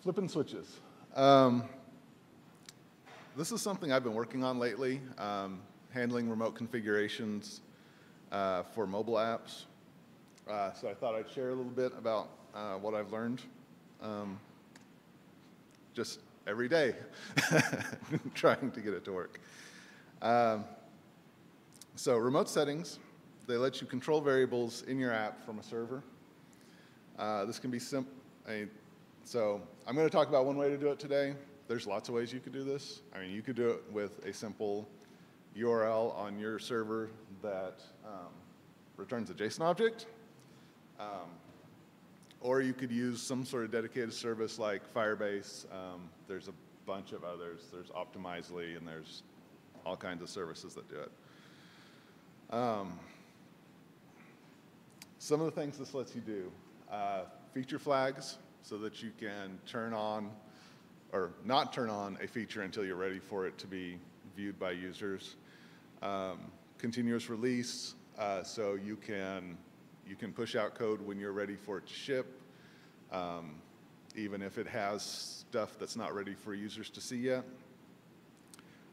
Flipping switches. Um, this is something I've been working on lately, um, handling remote configurations uh, for mobile apps. Uh, so I thought I'd share a little bit about uh, what I've learned um, just every day, trying to get it to work. Um, so remote settings, they let you control variables in your app from a server. Uh, this can be simple. So I'm going to talk about one way to do it today. There's lots of ways you could do this. I mean, you could do it with a simple URL on your server that um, returns a JSON object. Um, or you could use some sort of dedicated service like Firebase. Um, there's a bunch of others. There's Optimizely, and there's all kinds of services that do it. Um, some of the things this lets you do, uh, feature flags so that you can turn on or not turn on a feature until you're ready for it to be viewed by users. Um, continuous release, uh, so you can you can push out code when you're ready for it to ship, um, even if it has stuff that's not ready for users to see yet.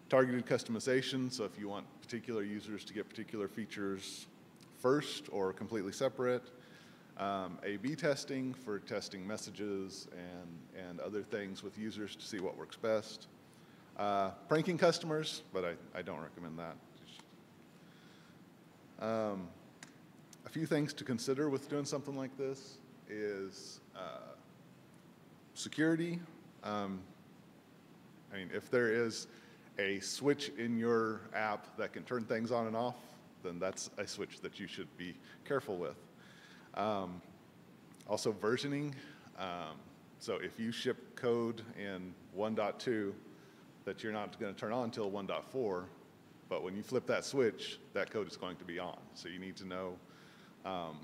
Targeted customization, so if you want particular users to get particular features first or completely separate. Um, A-B testing for testing messages and, and other things with users to see what works best. Uh, pranking customers, but I, I don't recommend that. Um, a few things to consider with doing something like this is uh, security. Um, I mean, if there is a switch in your app that can turn things on and off, then that's a switch that you should be careful with. Um, also versioning. Um, so if you ship code in 1.2 that you're not going to turn on until 1.4, but when you flip that switch, that code is going to be on. So you need to know um,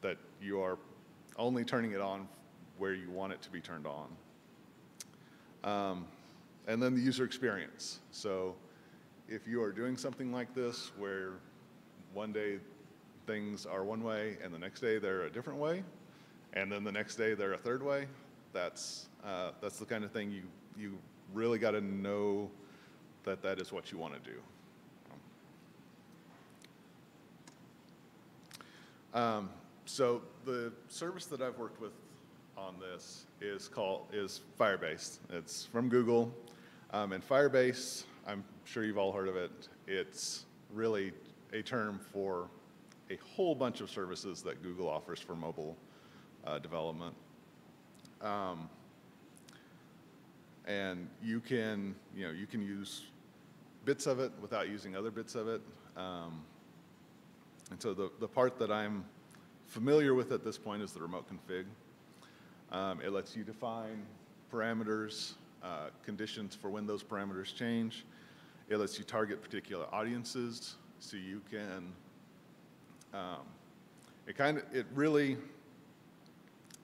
that you are only turning it on where you want it to be turned on. Um, and then the user experience. So if you are doing something like this where one day things are one way and the next day they're a different way, and then the next day they're a third way, that's, uh, that's the kind of thing you, you really got to know that that is what you want to do. Um, so the service that I've worked with on this is called is Firebase. It's from Google, um, and Firebase. I'm sure you've all heard of it. It's really a term for a whole bunch of services that Google offers for mobile uh, development. Um, and you can, you know, you can use bits of it without using other bits of it. Um, and so the, the part that I'm familiar with at this point is the remote config. Um, it lets you define parameters, uh, conditions for when those parameters change. It lets you target particular audiences so you can, um, it kind of, it really,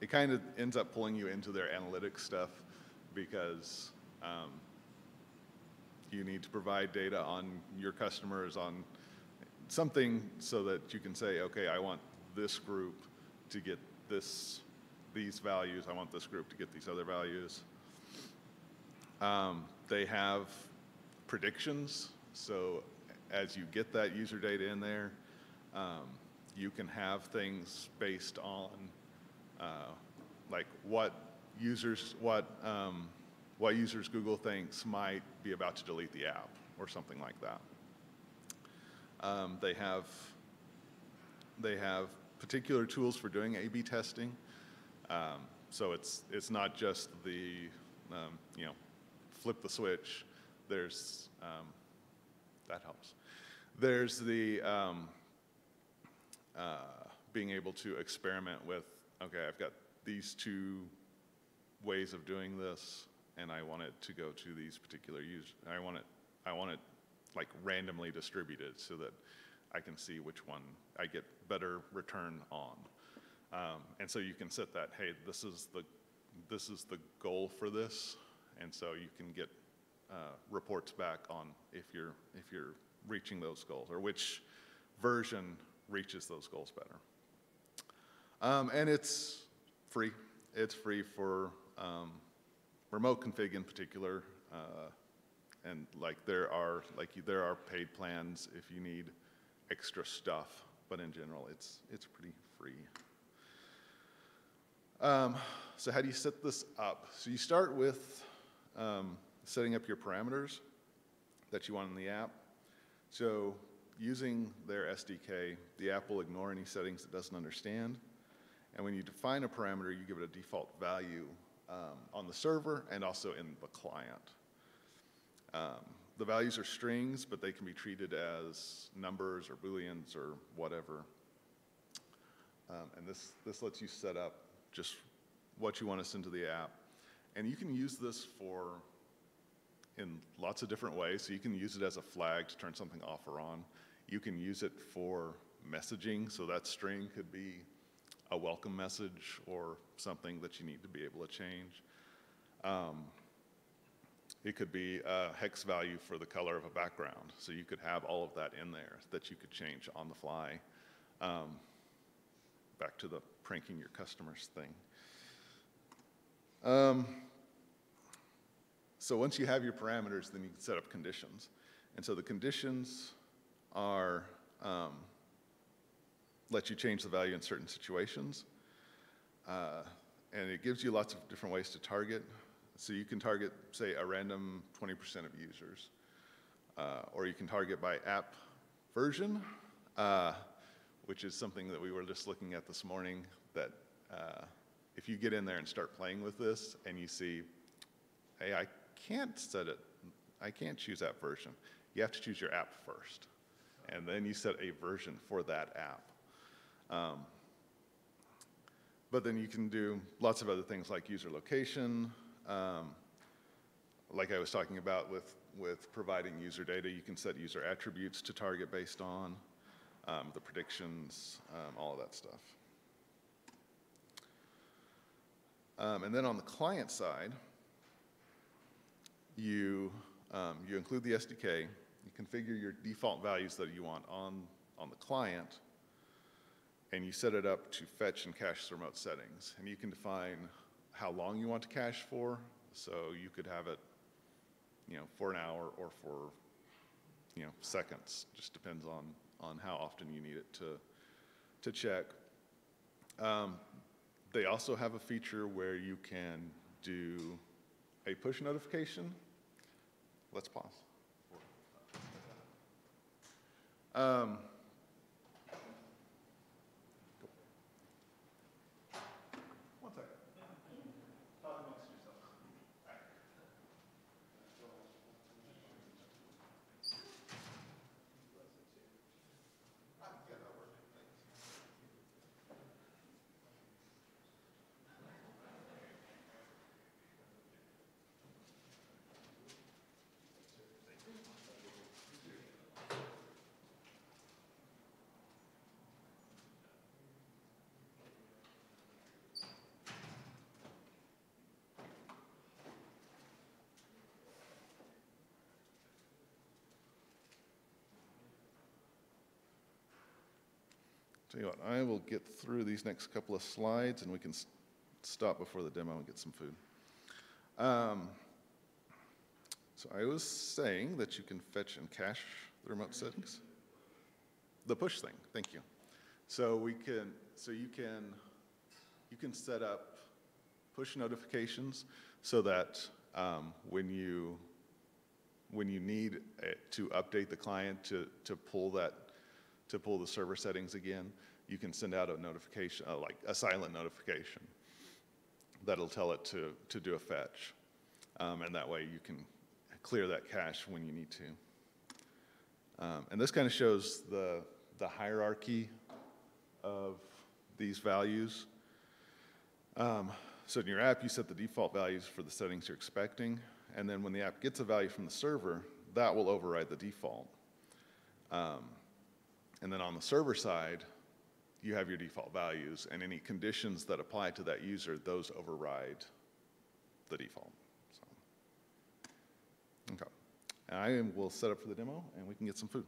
it kind of ends up pulling you into their analytics stuff because um, you need to provide data on your customers on something so that you can say, okay, I want this group to get this, these values, I want this group to get these other values. Um, they have predictions, so as you get that user data in there, um, you can have things based on uh, like what users, what um, what users Google thinks might be about to delete the app or something like that. Um, they have they have particular tools for doing A/B testing. Um, so it's it's not just the um, you know flip the switch. There's um, that helps. There's the um, uh, being able to experiment with. Okay, I've got these two ways of doing this and I want it to go to these particular users. I want it, I want it like randomly distributed so that I can see which one I get better return on. Um, and so you can set that, hey, this is the, this is the goal for this. And so you can get uh, reports back on if you're, if you're reaching those goals or which version reaches those goals better. Um, and it's free. it's free for um, remote config in particular. uh, And like there are, like you- there are paid plans if you need extra stuff, but in general, it's, it's pretty free. Um, So how do you set this up? So you start with um, setting up your parameters that you want in the app. So using their SDK, the app will ignore any settings it doesn't understand. And when you define a parameter, you give it a default value um, on the server and also in the client. Um, The values are strings, but they can be treated as numbers or booleans or whatever. Um, And this, this lets you set up just what you want to send to the app. And you can use this for, in lots of different ways. So you can use it as a flag to turn something off or on. You can use it for messaging, so that string could be a welcome message or something that you need to be able to change. Um, It could be a hex value for the color of a background, so you could have all of that in there that you could change on the fly. Um, Back to the pranking your customers thing. Um, So once you have your parameters, then you can set up conditions. And so the conditions are, um, let you change the value in certain situations. Uh, And it gives you lots of different ways to target. So you can target, say, a random 20% of users. Uh, Or you can target by app version, uh, which is something that we were just looking at this morning, that uh, if you get in there and start playing with this and you see, hey, I can't set it, I can't choose that version, you have to choose your app first. And then you set a version for that app. Um, But then you can do lots of other things like user location, um, like I was talking about with, with providing user data, you can set user attributes to target based on, um, the predictions, um, all of that stuff. Um, and then on the client side, you, um, you include the SDK, you configure your default values that you want on, on the client, and you set it up to fetch and cache the remote settings. And you can define how long you want to cache for, so you could have it, you know, for an hour or for, you know, seconds, just depends on, on how often you need it to, to check. Um, They also have a feature where you can do a push notification. Let's pause. Um, Tell you what, I will get through these next couple of slides and we can stop before the demo and get some food. Um, So I was saying that you can fetch and cache the remote settings. The push thing, thank you. So we can, so you can, you can set up push notifications so that um, when you, when you need to update the client to, to pull that, to pull the server settings again, you can send out a notification, uh, like a silent notification that'll tell it to, to do a fetch. Um, and that way you can clear that cache when you need to. Um, and this kind of shows the, the hierarchy of these values. Um, so in your app, you set the default values for the settings you're expecting, and then when the app gets a value from the server, that will override the default. Um, and then on the server side, you have your default values, and any conditions that apply to that user, those override the default. So, okay. And I will set up for the demo, and we can get some food.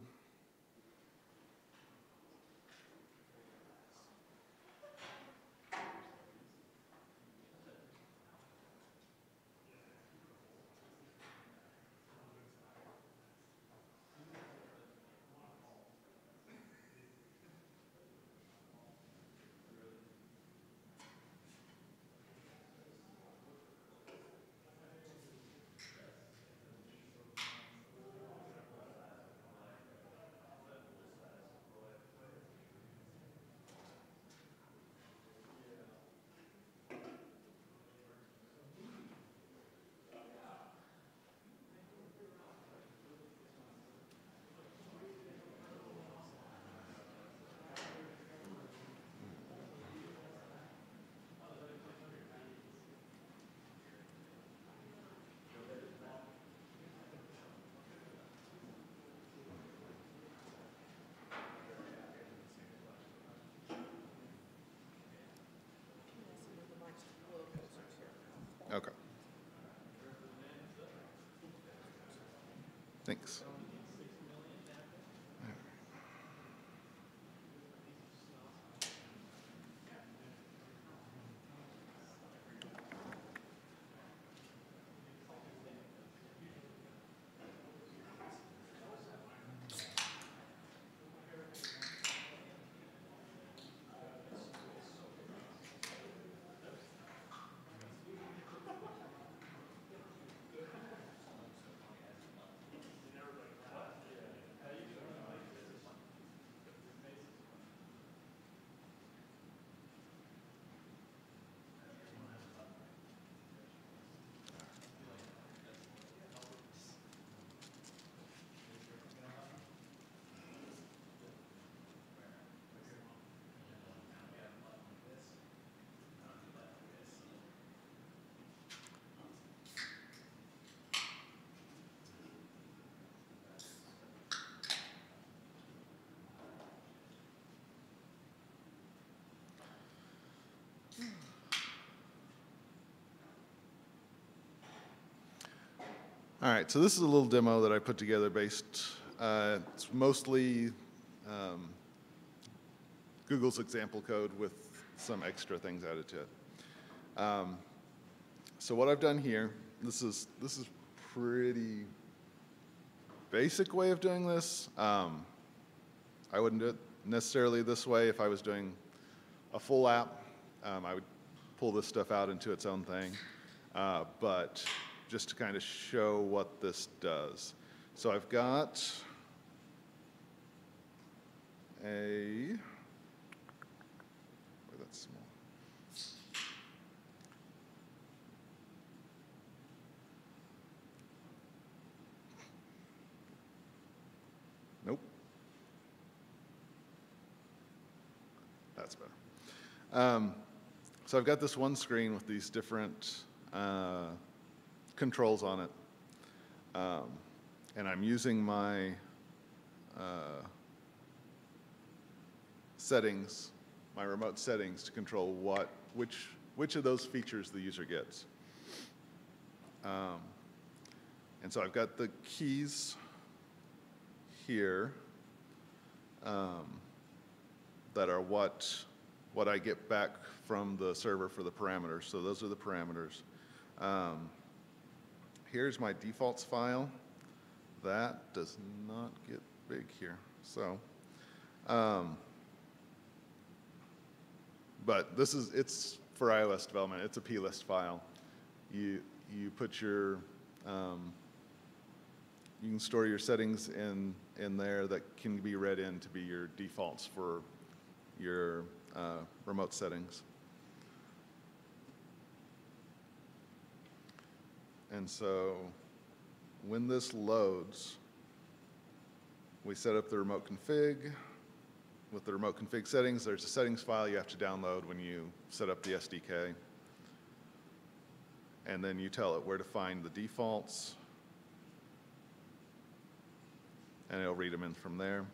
Okay. Thanks. All right, so this is a little demo that I put together based, uh, it's mostly um, Google's example code with some extra things added to it. Um, so what I've done here, this is, this is pretty basic way of doing this. Um, I wouldn't do it necessarily this way if I was doing a full app. Um, I would pull this stuff out into its own thing. Uh, but just to kind of show what this does. So I've got a, that's small. Nope. That's better. Um, so I've got this one screen with these different uh, controls on it. Um, and I'm using my uh, settings, my remote settings to control what, which, which of those features the user gets. Um, and so I've got the keys here um, that are what, what I get back from the server for the parameters. So those are the parameters. Um, here's my defaults file. That does not get big here. So, um, but this is, it's for iOS development. It's a plist file. You, you put your, um, you can store your settings in, in there that can be read in to be your defaults for your uh, remote settings. And so when this loads, we set up the remote config. With the remote config settings, there's a settings file you have to download when you set up the SDK. And then you tell it where to find the defaults. And it'll read them in from there.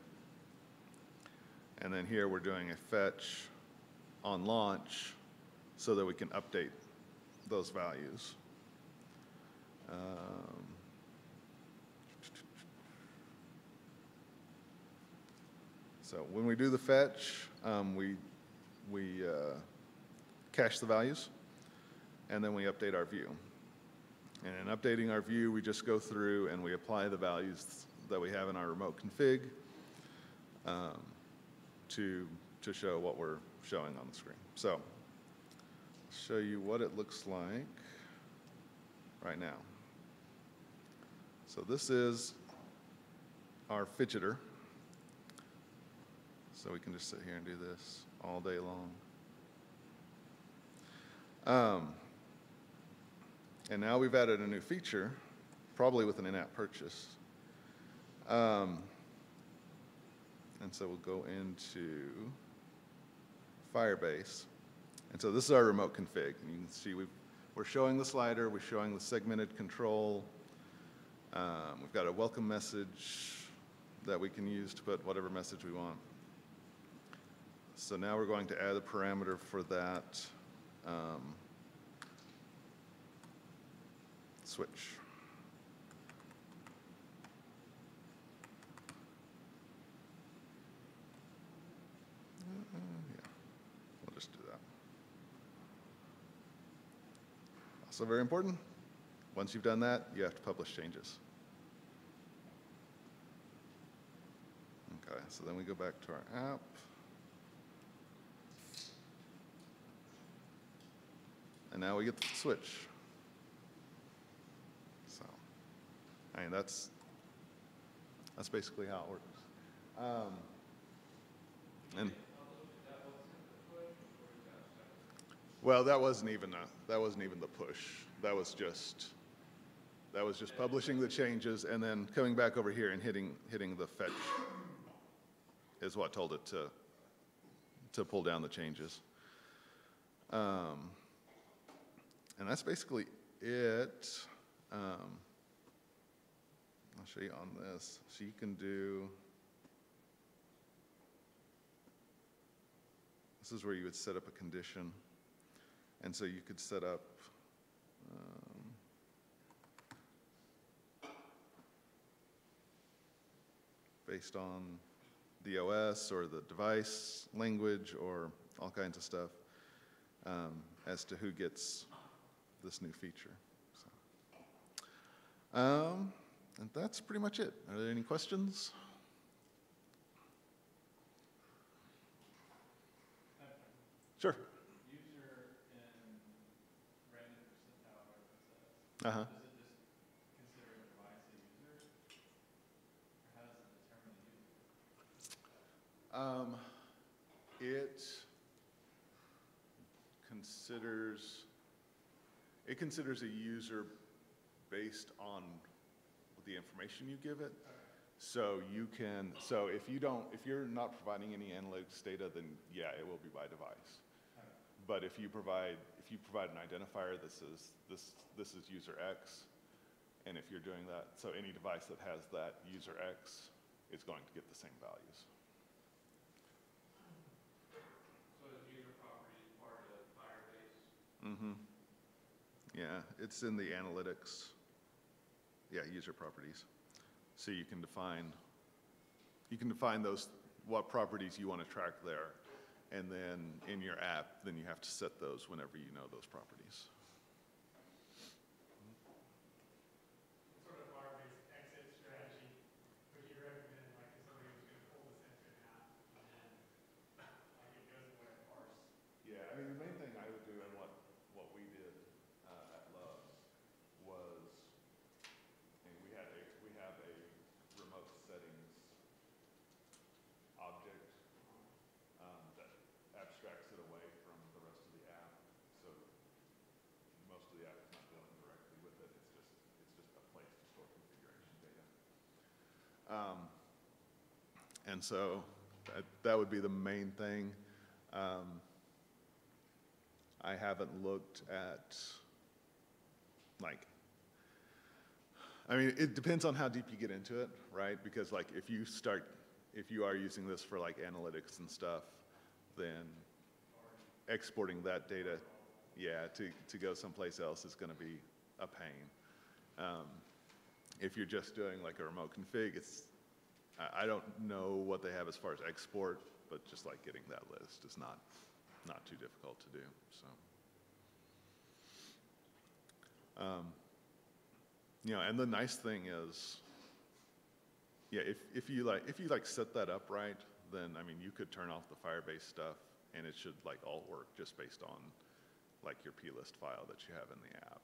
And then here we're doing a fetch on launch so that we can update those values. Um, so when we do the fetch, um, we, we uh, cache the values, and then we update our view. And in updating our view, we just go through and we apply the values that we have in our remote config um, to, to show what we're showing on the screen. So I'll show you what it looks like right now. So this is our fidgeter. So we can just sit here and do this all day long. Um, and now we've added a new feature, probably with an in-app purchase. Um, and so we'll go into Firebase. And so this is our remote config. And you can see we are showing the slider, we're showing the segmented control, um, we've got a welcome message that we can use to put whatever message we want. So now we're going to add a parameter for that um, switch. Yeah, we'll just do that. Also very important, once you've done that, you have to publish changes. Okay, so then we go back to our app. And now we get the switch. So, I mean, that's, that's basically how it works. Um, and, well, that wasn't even a, that wasn't even the push. That was just, that was just publishing the changes and then coming back over here and hitting, hitting the fetch is what told it to, to pull down the changes. Um, and that's basically it. Um, I'll show you on this. So you can do, this is where you would set up a condition. And so you could set up, um, based on the OS or the device language or all kinds of stuff um, as to who gets this new feature. So, um, and that's pretty much it. Are there any questions? Sure. user in random percentile or what's Uh huh. Does it just consider a device a user? Or how does it determine the user? Um, it considers, it considers a user based on the information you give it. So you can, so if you don't, if you're not providing any analytics data, then yeah, it will be by device. But if you provide, if you provide an identifier, this is, this, this is user X, and if you're doing that, so any device that has that user X is going to get the same values. So is user property part of Firebase? Mm-hmm. Yeah, it's in the analytics. Yeah, user properties. So you can define, you can define those, what properties you want to track there. And then in your app, then you have to set those whenever you know those properties. What sort of Firebase exit strategy would you recommend, like, if somebody was gonna pull this into an app, and then, like, it goes away and parse? Yeah, I mean, the main thing I would do and what, what we did uh, at Love's was, and we had a, we have a remote settings object um, that abstracts it away from the rest of the app. So most of the app is not dealing directly with it. It's just, it's just a place to store configuration data. Um, and so that, that would be the main thing. Um, I haven't looked at, like, I mean, it depends on how deep you get into it, right? Because like, if you start, if you are using this for like analytics and stuff, then exporting that data, yeah, to, to go someplace else is gonna be a pain. Um, if you're just doing like a remote config, it's, I, I don't know what they have as far as export, but just like getting that list is not, not too difficult to do, so. Um, You know, and the nice thing is, yeah, if, if you like, if you like set that up right, then, I mean, you could turn off the Firebase stuff and it should like all work just based on like your plist file that you have in the app.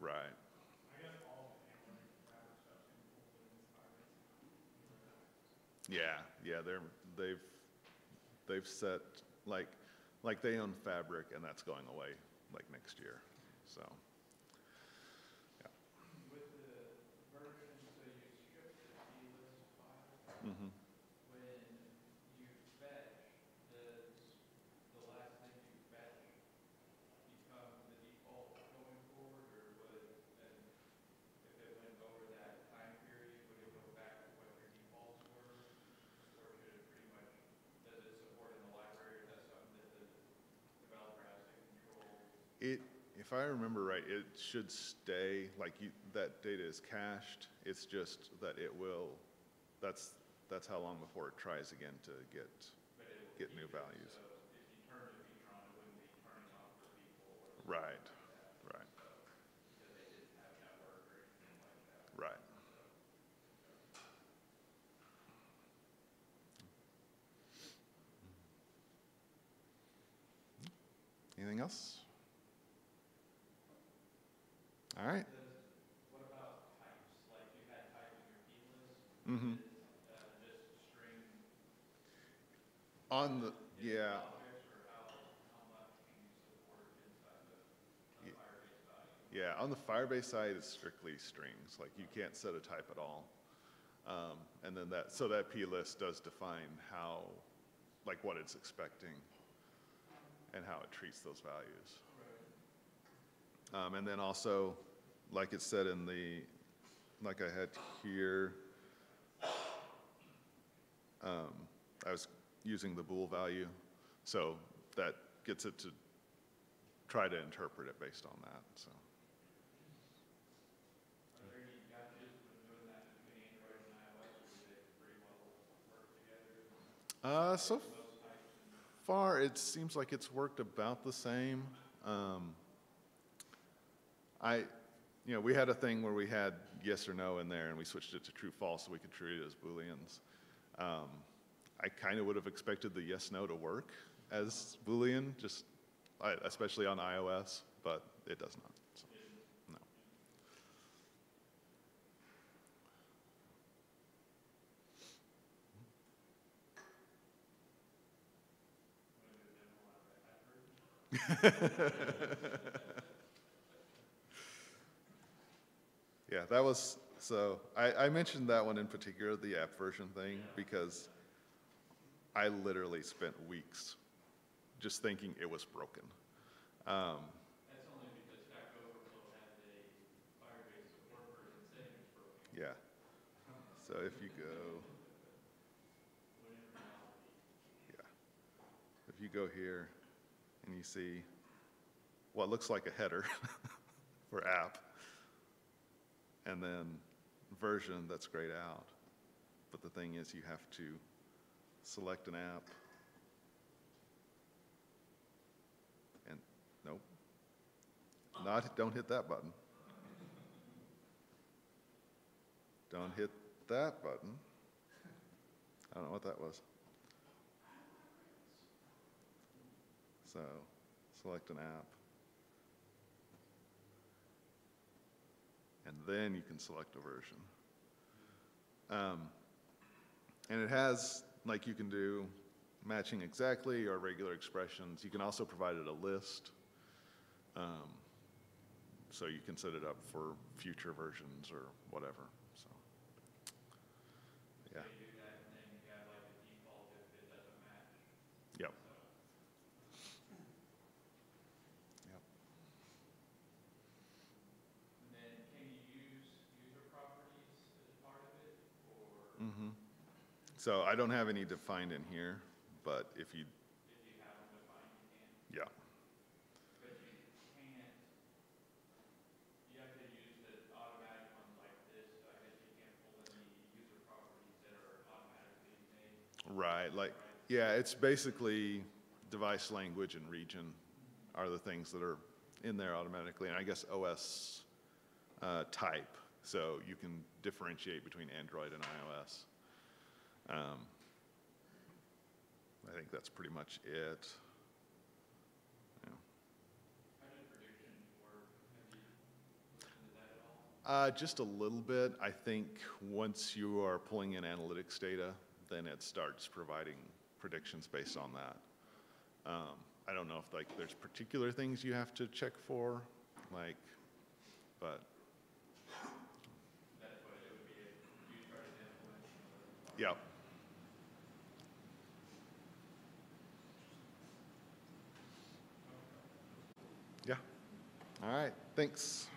Right. I guess all of the analytics and Fabric stuff can be pulled into Firebase. Yeah, yeah, they're, they've, they've set, like, like they own Fabric and that's going away like next year, so. yeah. With the version, so you strip the plist file, Mhm. when you fetch, does the last thing you fetch become the default going forward? Or would, and if it went over that time period, would it go back to what your defaults were? Or should it pretty much, does it support in the library, is that something that the developer has to control? It, if I remember right, it should stay, like you, that data is cached. It's just that it will, that's, that's how long before it tries again to get, get new values. So Right, right, right. Anything else? All right. What about types? Like you had type in your key list, Mm-hmm. On the, yeah, objects or how, how much can you support the, the Ye- yeah, on the Firebase side, it's strictly strings, like you can't set a type at all. Um, and then that, so that P list does define how, like what it's expecting and how it treats those values. Um, and then also, like it said in the, like I had here, um, I was using the bool value, so that gets it to try to interpret it based on that, so. Are there any gotchas when doing that between Android and iOS, or do they pretty well work together? Uh, so far, it seems like it's worked about the same. Um, I, you know, we had a thing where we had yes or no in there, and we switched it to true false so we could treat it as booleans. Um, I kind of would have expected the yes no to work as boolean, just especially on iOS, but it does not. So, no. Yeah, that was, so, I, I mentioned that one in particular, the app version thing, because I literally spent weeks just thinking it was broken. Um, That's only because Stack Overflow has a Firebase support version saying it's broken. yeah. So if you go, yeah. If you go here and you see what looks like a header for app, and then version that's grayed out. But the thing is, you have to select an app. And, nope. Not, don't hit that button. Don't hit that button. I don't know what that was. So, select an app. And then you can select a version. Um, and it has, like you can do matching exactly or regular expressions. You can also provide it a list. Um, so you can set it up for future versions or whatever, so. Yeah, You do that, and then you have like a default if it doesn't match. yep. Yep. And then can you use user properties as part of it, or hmm So I don't have any defined in here, but if you, if you have them defined, you can? yeah, right, like, yeah, it's basically device language and region are the things that are in there automatically, and I guess OS uh, type, so you can differentiate between Android and iOS. Um, I think that's pretty much it. Yeah. How did prediction work? Have you listened to that at all? Uh, just a little bit. I think once you are pulling in analytics data, then it starts providing predictions based on that. Um, I don't know if like there's particular things you have to check for, like, but That's what it would be if you started implementing. yeah. Yeah. All right. Thanks.